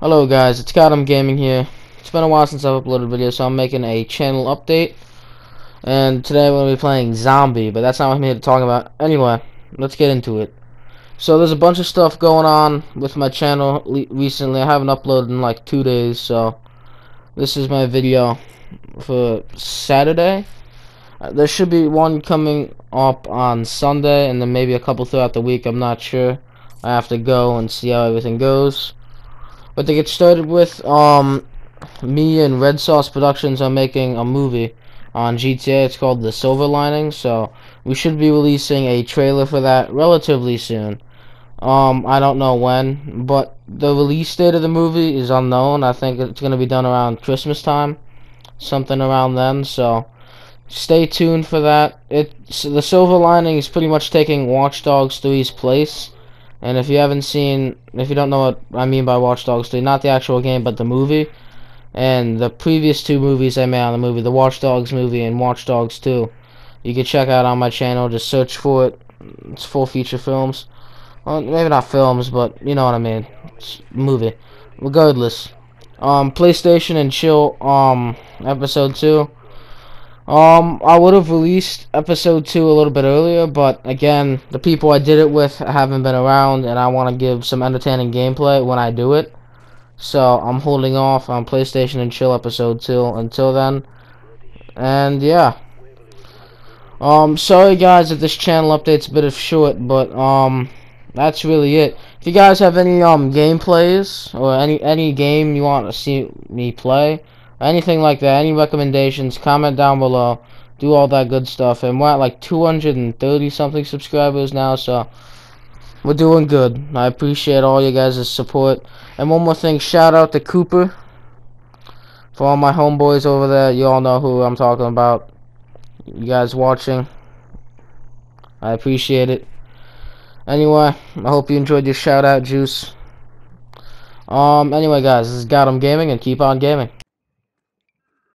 Hello guys, it's Gotham Gaming here. It's been a while since I've uploaded a video, so I'm making a channel update. And today we're going to be playing Zombie, but that's not what I'm here to talk about. Anyway, let's get into it. So there's a bunch of stuff going on with my channel recently. I haven't uploaded in like two days, so this is my video for Saturday. Uh, there should be one coming up on Sunday, and then maybe a couple throughout the week. I'm not sure. I have to go and see how everything goes. But to get started with, um, me and Red Sauce Productions are making a movie on GTA. It's called The Silver Lining, so we should be releasing a trailer for that relatively soon. Um, I don't know when, but the release date of the movie is unknown. I think it's going to be done around Christmas time, something around then, so stay tuned for that. It The Silver Lining is pretty much taking Watch Dogs 3's place and if you haven't seen, if you don't know what I mean by Watch Dogs 3, not the actual game, but the movie, and the previous two movies I made on the movie, the Watch Dogs movie and Watch Dogs 2, you can check out on my channel. Just search for it. It's full feature films. Well, maybe not films, but you know what I mean. It's movie. Regardless, um, PlayStation and Chill, um, episode 2 um, I would have released episode 2 a little bit earlier, but again, the people I did it with haven't been around, and I want to give some entertaining gameplay when I do it. So, I'm holding off on PlayStation and Chill episode 2 until then. And, yeah. Um, sorry guys if this channel update's a bit of short, but, um, that's really it. If you guys have any, um, gameplays, or any, any game you want to see me play, anything like that, any recommendations, comment down below. Do all that good stuff. And we're at like 230 something subscribers now, so we're doing good. I appreciate all you guys' support. And one more thing, shout out to Cooper. For all my homeboys over there, you all know who I'm talking about. You guys watching. I appreciate it. Anyway, I hope you enjoyed your shout out, Juice. Um, anyway, guys, this is Gotham Gaming, and keep on gaming.